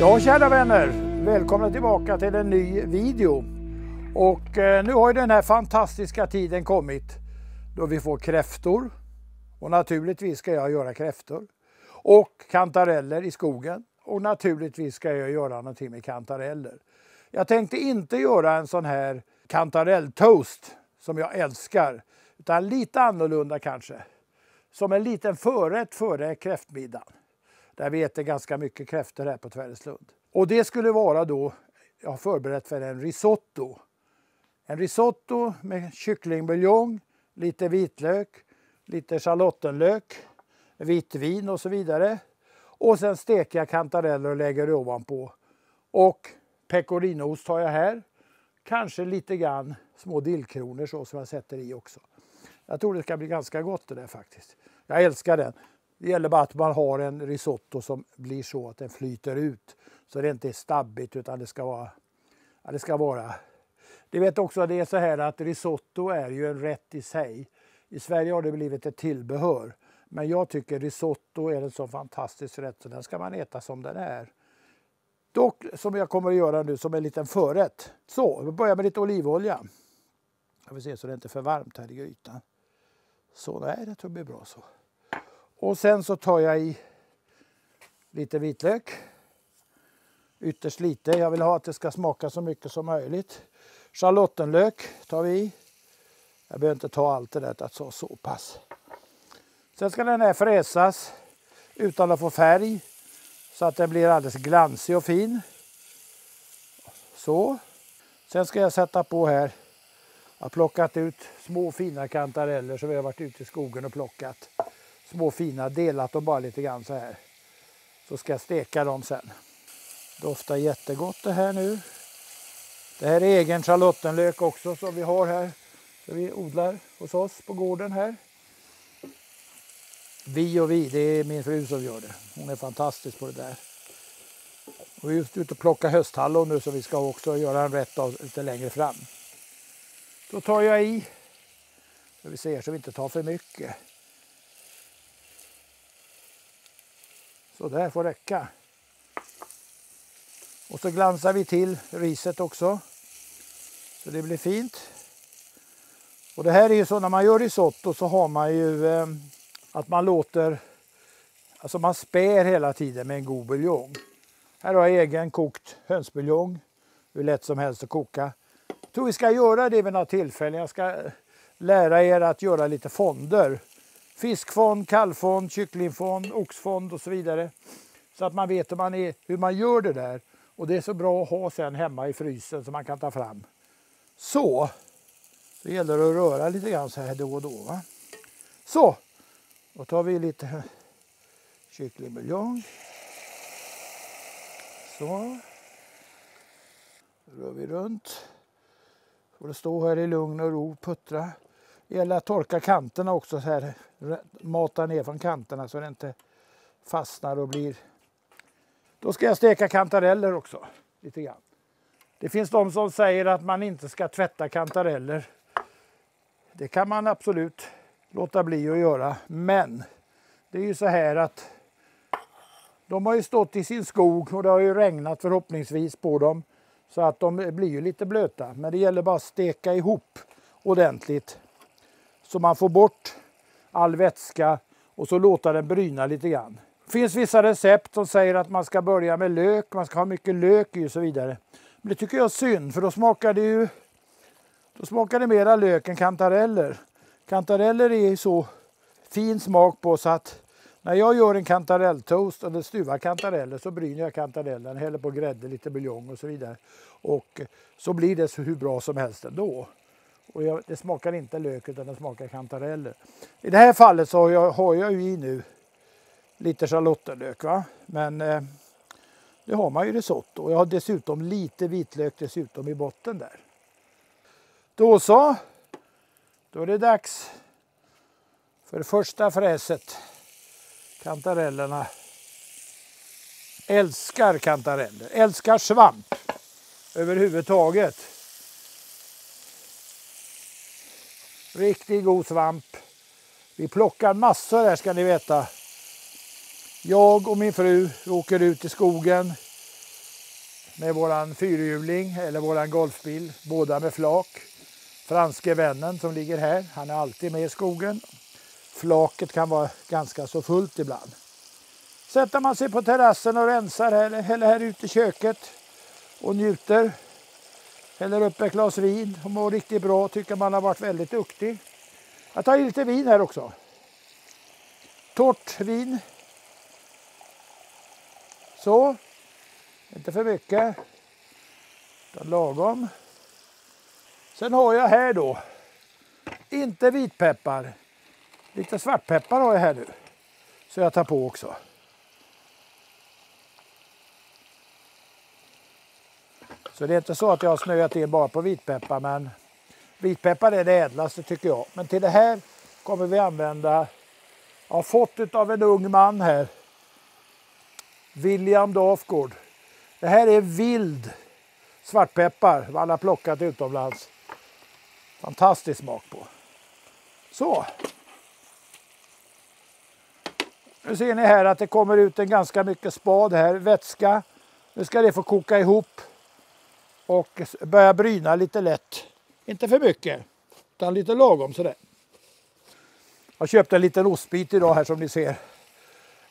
Ja, kära vänner, välkomna tillbaka till en ny video. Och eh, nu har ju den här fantastiska tiden kommit då vi får kräftor. Och naturligtvis ska jag göra kräftor. Och kantareller i skogen. Och naturligtvis ska jag göra någonting med kantareller. Jag tänkte inte göra en sån här kantarelltoast som jag älskar. Utan lite annorlunda kanske. Som en liten förrätt före kräftmiddagen. Där vi äter ganska mycket kräftor här på Tväreslund. Och det skulle vara då, jag har förberett för en risotto. En risotto med kycklingbuljong, lite vitlök, lite schalottenlök, vitt vin och så vidare. Och sen steker jag kantareller och lägger ovanpå. Och pecorinoost har jag här. Kanske lite grann små dillkronor så som jag sätter i också. Jag tror det ska bli ganska gott det där faktiskt. Jag älskar den. Det gäller bara att man har en risotto som blir så att den flyter ut. Så det inte är stabbigt utan det ska vara... Ja, det ska vara... Det vet också att det är så här att risotto är ju en rätt i sig. I Sverige har det blivit ett tillbehör. Men jag tycker risotto är en så fantastisk rätt så den ska man äta som den är. Dock, som jag kommer att göra nu, som en liten förrätt. Så, vi börjar med lite olivolja. Jag vill se så det inte är för varmt här i grytan. Så, nej, det tror jag blir bra så. Och sen så tar jag i lite vitlök. Ytterst lite. Jag vill ha att det ska smaka så mycket som möjligt. Schalottenlök tar vi i. Jag behöver inte ta allt det där, att så, så pass. Sen ska den här fräsas utan att få färg så att den blir alldeles glansig och fin. Så. Sen ska jag sätta på här. Jag har plockat ut små fina kantareller som vi har varit ute i skogen och plockat små fina, delat dem bara lite grann så här. Så ska jag steka dem sen. Doftar jättegott det här nu. Det här är egen schalottenlök också som vi har här. Som vi odlar hos oss på gården här. Vi och vi, det är min fru som gör det. Hon är fantastisk på det där. Och vi är just ute och plockar hösthallon nu så vi ska också göra en rätt av lite längre fram. Då tar jag i, så vi ser så vi inte tar för mycket. Så där får räcka. Och så glansar vi till riset också. Så det blir fint. Och det här är ju så när man gör risotto så har man ju eh, att man låter, alltså man spär hela tiden med en god buljong. Här har jag egen kokt hönsbuljong, hur lätt som helst att koka. Jag tror vi ska göra det vid några tillfällen. Jag ska eh, lära er att göra lite fonder fiskfond, kalvfond, kycklingfond, oxfond och så vidare. Så att man vet hur man, är, hur man gör det där. Och det är så bra att ha sen hemma i frysen som man kan ta fram. Så, det gäller att röra lite grann så här då och då. Va? Så, då tar vi lite kycklingbuljong. Så. Rör vi runt. Får det stå här i lugn och ro, puttra. Det gäller att torka kanterna också så här matar ner från kanterna så det inte fastnar och blir... Då ska jag steka kantareller också. Lite grann. Det finns de som säger att man inte ska tvätta kantareller. Det kan man absolut låta bli att göra. Men det är ju så här att de har ju stått i sin skog och det har ju regnat förhoppningsvis på dem. Så att de blir ju lite blöta. Men det gäller bara att steka ihop ordentligt så man får bort all vätska och så låta den bryna lite grann. Det finns vissa recept som säger att man ska börja med lök, man ska ha mycket lök i och så vidare. Men det tycker jag är synd för då smakar det ju då smakar det mera lök än kantareller. Kantareller är så fin smak på så att när jag gör en kantarelltoast eller stuvar kantareller så bryner jag kantarellen, häller på grädde, lite buljong och så vidare. Och så blir det så hur bra som helst ändå. Och jag, det smakar inte lök utan det smakar kantareller. I det här fallet så har jag, har jag ju i nu lite schalottenlök. Va? Men eh, det har man ju risotto. Och jag har dessutom lite vitlök dessutom i botten där. Då så. Då är det dags för det första fräset. Kantarellerna. Älskar kantareller. Älskar svamp överhuvudtaget. Riktigt god svamp. Vi plockar massor här ska ni veta. Jag och min fru åker ut i skogen med våran fyrhjuling eller våran golfbil, båda med flak. Franske vännen som ligger här, han är alltid med i skogen. Flaket kan vara ganska så fullt ibland. Sätter man sig på terrassen och rensar här, eller här ute i köket och njuter. Häller upp ett glas vin och mår riktigt bra, tycker man har varit väldigt duktig. Jag tar i lite vin här också. Torrt vin. Så. Inte för mycket. Utan lagom. Sen har jag här då, inte vitpeppar, lite svartpeppar har jag här nu. Så jag tar på också. Så det är inte så att jag har snöat in bara på vitpeppar men vitpeppar är det ädlaste tycker jag. Men till det här kommer vi använda, jag har fått av en ung man här, William Dafgård. Det här är vild svartpeppar, alla plockat utomlands. Fantastisk smak på. Så. Nu ser ni här att det kommer ut en ganska mycket spad här, vätska. Nu ska det få koka ihop och börja bryna lite lätt. Inte för mycket, utan lite lagom sådär. Jag köpte en liten ostbit idag här som ni ser.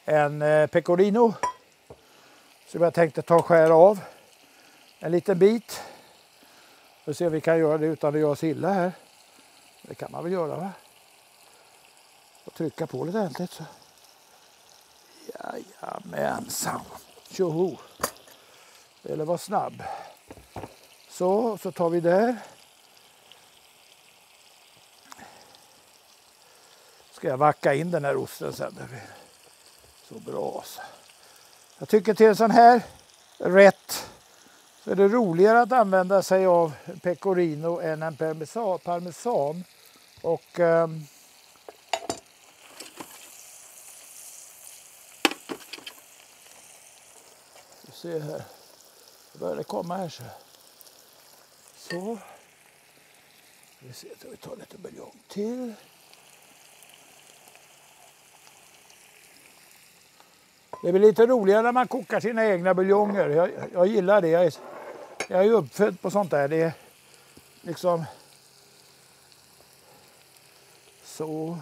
En eh, pecorino. Som jag tänkte ta och skära av. En liten bit. Vi se om vi kan göra det utan att göra oss illa här. Det kan man väl göra va? Och trycka på lite ordentligt så. Jajamensan. Tjoho. Eller var snabb. Så, så tar vi där. Ska jag vacka in den här osten sen. Det blir så bra. Så. Jag tycker till en sån här rätt så är det roligare att använda sig av pecorino än en parmesan. Och um, se här. Det börjar komma här så. Så. Vi ser att vi tar lite buljong till. Det blir lite roligare när man kokar sina egna buljonger. Jag, jag gillar det. Jag är, jag är uppfödd på sånt där. Det är liksom så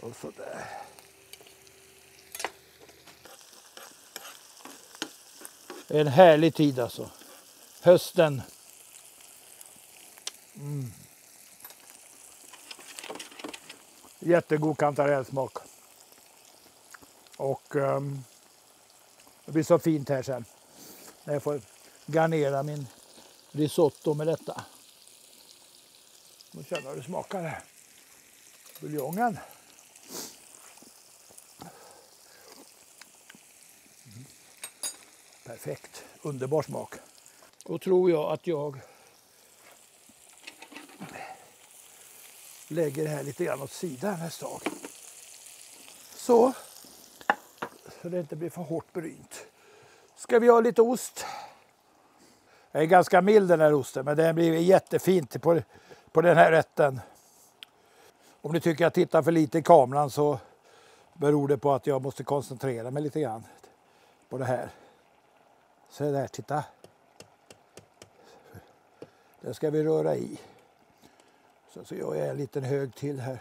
och så där. Det är en härlig tid alltså hösten. Mm. Jättegod kantarellsmak. Och um, det blir så fint här sen. När jag får garnera min risotto med detta. Nu känner hur det smakar här. Buljongen. Mm. Perfekt, underbar smak. Då tror jag att jag lägger det här lite grann åt sidan ett tag. Så. Så det inte blir för hårt brynt. Ska vi ha lite ost. Den är ganska mild den här osten men den blir jättefint på, på den här rätten. Om ni tycker jag tittar för lite i kameran så beror det på att jag måste koncentrera mig lite grann på det här. Så där, titta. Den ska vi röra i. Så, så gör jag en liten hög till här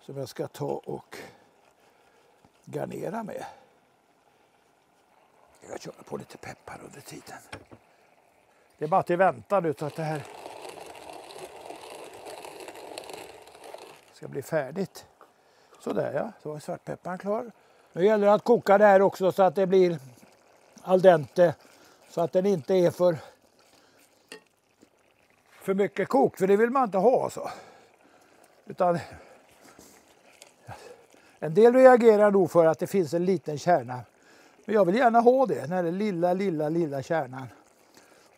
som jag ska ta och garnera med. Jag kör på lite peppar under tiden. Det är bara till väntan så att det här ska bli färdigt. Sådär ja, så är svartpepparn klar. Nu gäller det att koka det här också så att det blir al dente. Så att den inte är för för mycket kokt, för det vill man inte ha. Så. Utan, en del reagerar nog för att det finns en liten kärna. Men jag vill gärna ha det, den här lilla, lilla, lilla kärnan.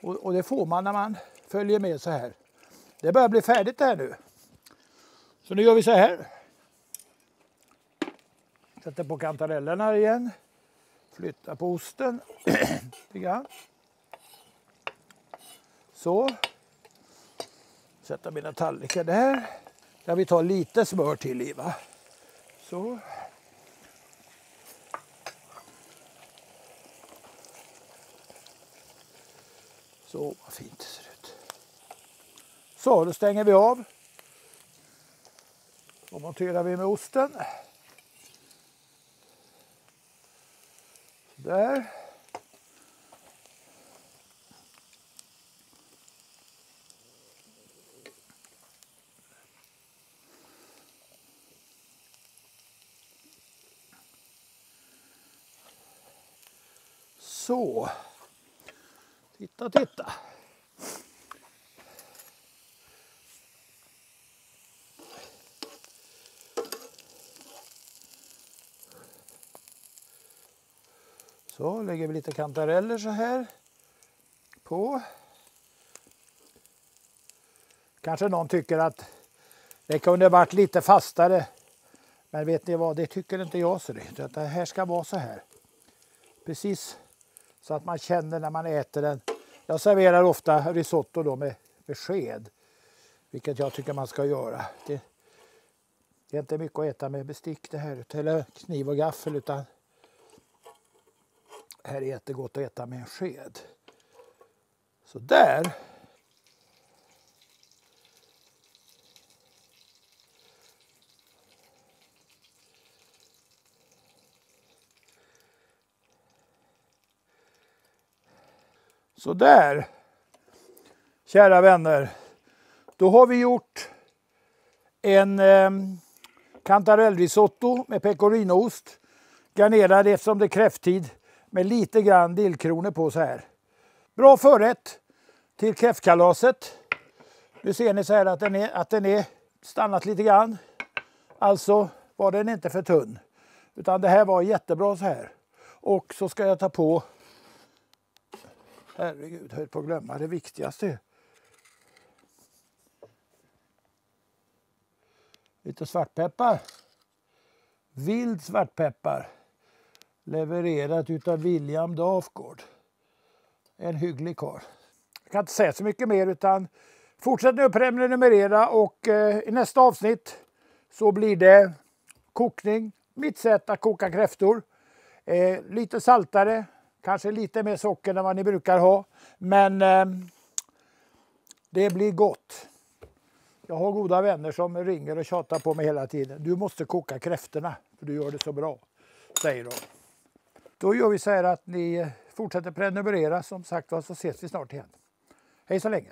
Och, och det får man när man följer med så här. Det börjar bli färdigt det här nu. Så nu gör vi så här. Sätter på kantarellerna igen. Flyttar på osten Så sätta mina tallrikar där. Där vi tar lite smör till i va. Så. Så vad fint det ser ut. Så, då stänger vi av. Då monterar vi med osten. Där. Så. Titta, titta. Så lägger vi lite kantareller så här på. Kanske någon tycker att det kunde varit lite fastare. Men vet ni vad, det tycker inte jag. Så det, det här ska vara så här. Precis så att man känner när man äter den. Jag serverar ofta risotto då med, med sked. Vilket jag tycker man ska göra. Det, det är inte mycket att äta med bestick det här. Eller kniv och gaffel. utan här är jättegott att äta med en sked. Så där. Så där, kära vänner. Då har vi gjort en eh, kantarellrisotto med pecorinoost. Garnerad eftersom det är kräfttid med lite grann dillkronor på så här. Bra förrätt till kräftkalaset. Nu ser ni så här att den är, att den är stannat lite grann. Alltså var den inte för tunn. Utan det här var jättebra så här. Och så ska jag ta på Herregud, höll på att glömma det viktigaste. Lite svartpeppar. Vild svartpeppar. Levererat utav William Dafgård. En hygglig karl. Jag kan inte säga så mycket mer utan fortsätt nu prenumerera och eh, i nästa avsnitt så blir det kokning. Mitt sätt att koka kräftor. Eh, lite saltare, Kanske lite mer socker än vad ni brukar ha. Men eh, det blir gott. Jag har goda vänner som ringer och tjatar på mig hela tiden. Du måste koka kräftorna för du gör det så bra, säger de. Då gör vi så här att ni fortsätter prenumerera som sagt var så ses vi snart igen. Hej så länge!